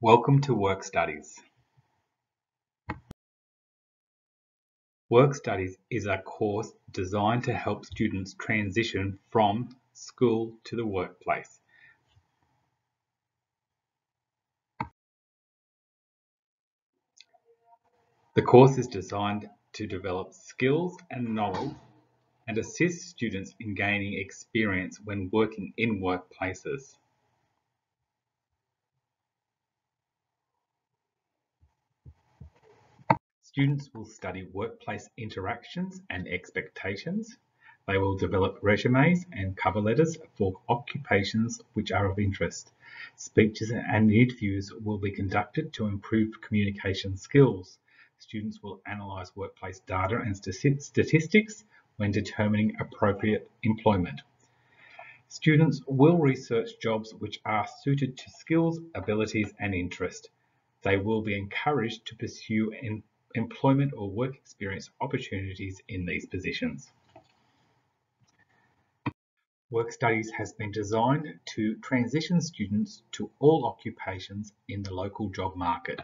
Welcome to Work Studies. Work Studies is a course designed to help students transition from school to the workplace. The course is designed to develop skills and knowledge and assist students in gaining experience when working in workplaces. Students will study workplace interactions and expectations. They will develop resumes and cover letters for occupations which are of interest. Speeches and interviews will be conducted to improve communication skills. Students will analyse workplace data and statistics when determining appropriate employment. Students will research jobs which are suited to skills, abilities and interest. They will be encouraged to pursue employment or work experience opportunities in these positions. Work Studies has been designed to transition students to all occupations in the local job market.